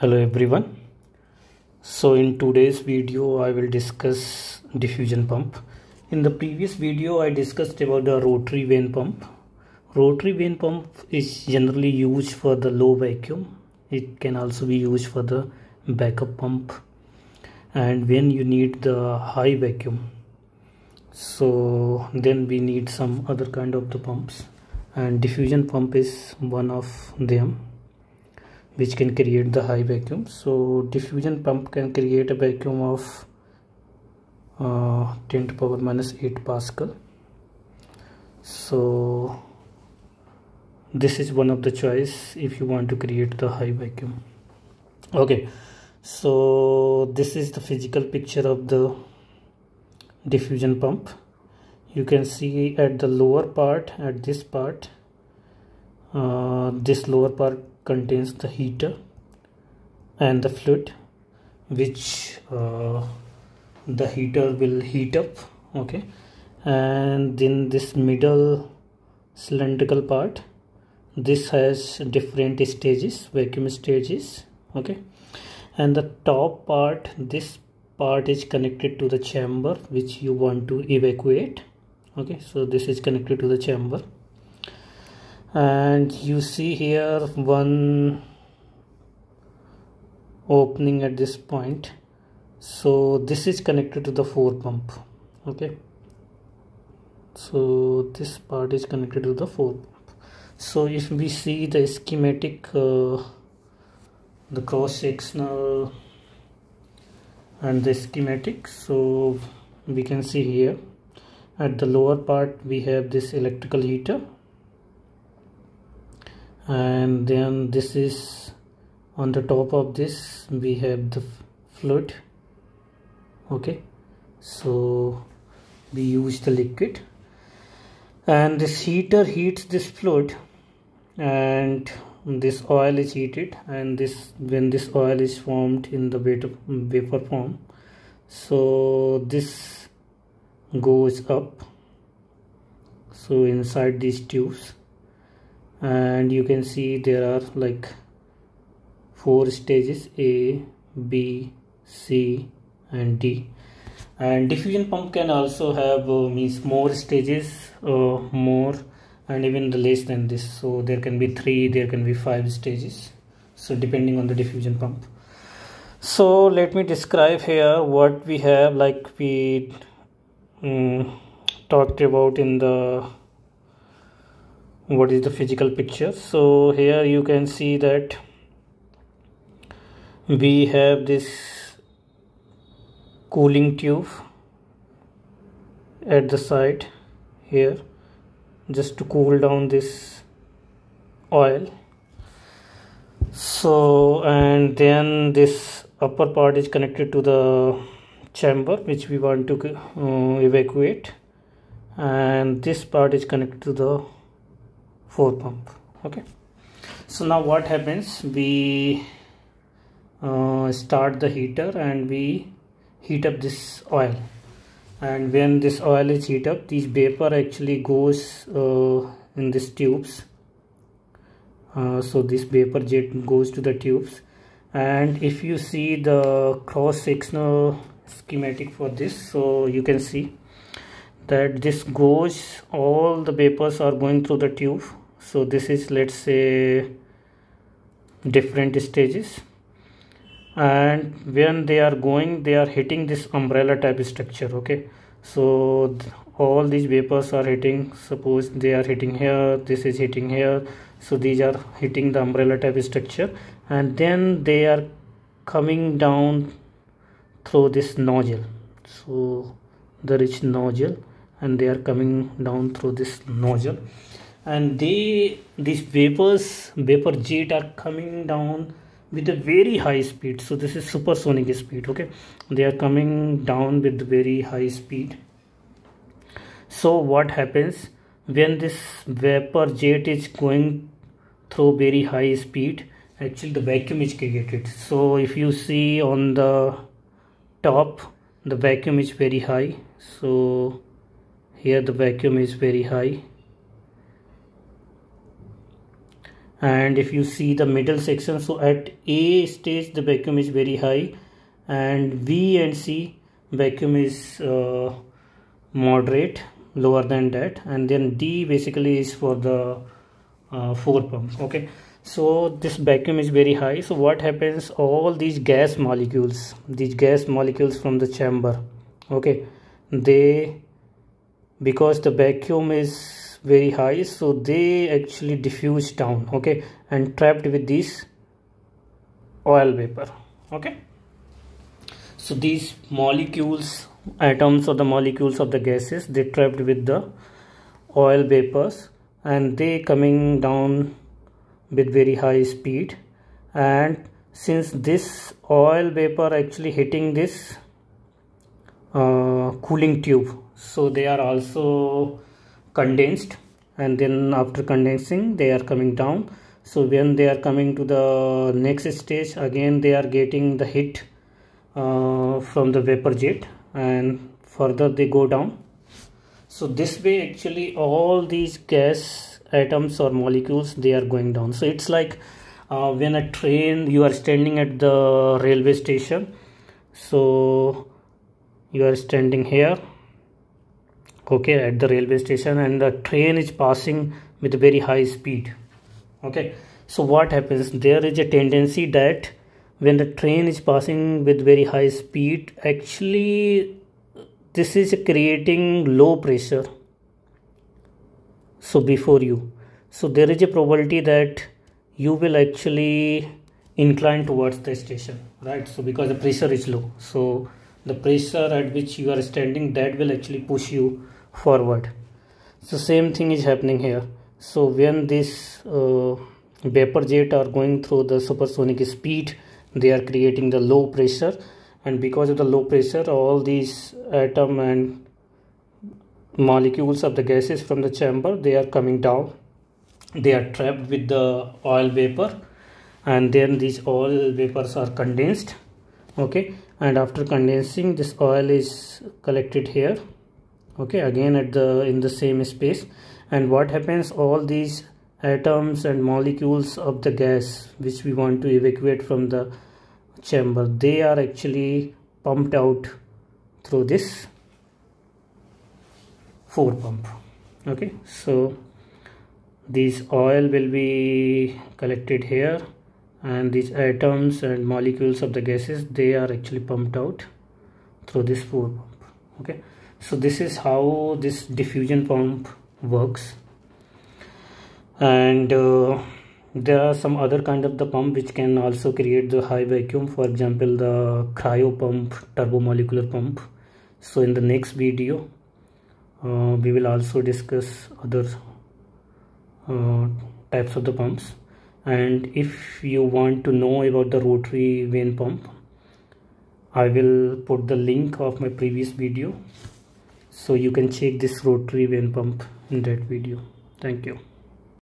hello everyone. So in today's video i will discuss diffusion pump. In the previous video i discussed about the rotary vane pump. Rotary vane pump is generally used for the low vacuum. It can also be used for the backup pump. And when you need the high vacuum so then we need some other kind of the pumps. And diffusion pump is one of them which can create the high vacuum. So diffusion pump can create a vacuum of uh, 10 to power minus 8 pascal. So this is one of the choice if you want to create the high vacuum. Okay. So this is the physical picture of the diffusion pump. You can see at the lower part at this part uh, this lower part contains the heater and the fluid which uh, the heater will heat up okay? And then this middle cylindrical part this has different stages vacuum stages okay? And the top part this part is connected to the chamber which you want to evacuate okay? So this is connected to the chamber and you see here one opening at this point. So this is connected to the fore pump. Okay. So this part is connected to the fore pump. So if we see the schematic uh, the cross sectional and the schematic so we can see here. At the lower part we have this electrical heater and then this is on the top of this we have the fluid. Okay. So we use the liquid. And this heater heats this fluid. And this oil is heated. And this when this oil is formed in the vapor form. So this goes up. So inside these tubes and you can see there are like four stages A, B, C and D. And diffusion pump can also have uh, means more stages uh, more and even less than this. So there can be three there can be five stages. So depending on the diffusion pump. So let me describe here what we have like we um, talked about in the what is the physical picture. So here you can see that we have this cooling tube at the side here just to cool down this oil. So and then this upper part is connected to the chamber which we want to uh, evacuate. And this part is connected to the fore pump okay. So now what happens? We uh, start the heater and we heat up this oil. And when this oil is heat up this vapor actually goes uh, in these tubes. Uh, so this vapor jet goes to the tubes. And if you see the cross sectional schematic for this so you can see that this goes all the vapors are going through the tube so this is let's say different stages. And when they are going they are hitting this umbrella type structure okay? So all these vapors are hitting. Suppose they are hitting here this is hitting here. So these are hitting the umbrella type structure. And then they are coming down through this nozzle. So the rich nozzle and they are coming down through this nozzle and they these vapors vapor jet are coming down with a very high speed. So this is supersonic speed okay? They are coming down with very high speed. So what happens when this vapor jet is going through very high speed? Actually the vacuum is created. So if you see on the top the vacuum is very high. So here the vacuum is very high and if you see the middle section so at a stage the vacuum is very high. And b and c vacuum is uh, moderate lower than that. And then d basically is for the uh, fore pump okay? So this vacuum is very high. So what happens? All these gas molecules these gas molecules from the chamber okay? They because the vacuum is very high so they actually diffuse down okay and trapped with this oil vapor okay. So these molecules atoms or the molecules of the gases they trapped with the oil vapors and they coming down with very high speed. And since this oil vapor actually hitting this uh, cooling tube so they are also condensed and then after condensing they are coming down. So when they are coming to the next stage again they are getting the heat uh, from the vapor jet and further they go down. So this way actually all these gas atoms or molecules they are going down. So it's like uh, when a train you are standing at the railway station. So you are standing here okay at the railway station and the train is passing with very high speed. Okay so what happens? There is a tendency that when the train is passing with very high speed actually this is creating low pressure. So before you. So there is a probability that you will actually incline towards the station right? So because the pressure is low. So the pressure at which you are standing that will actually push you forward. So same thing is happening here. So when this uh, vapor jet are going through the supersonic speed they are creating the low pressure. And because of the low pressure all these atom and molecules of the gases from the chamber they are coming down. They are trapped with the oil vapor. And then these oil vapors are condensed. Okay? And after condensing this oil is collected here okay again at the in the same space. And what happens all these atoms and molecules of the gas which we want to evacuate from the chamber they are actually pumped out through this fore pump. Okay so this oil will be collected here. And these atoms and molecules of the gases they are actually pumped out through this fore pump. Okay so this is how this diffusion pump works. And uh, there are some other kind of the pump which can also create the high vacuum. For example the cryo pump turbomolecular pump. So in the next video uh, we will also discuss other uh, types of the pumps. And if you want to know about the rotary vane pump I will put the link of my previous video so you can check this rotary vane pump in that video. Thank you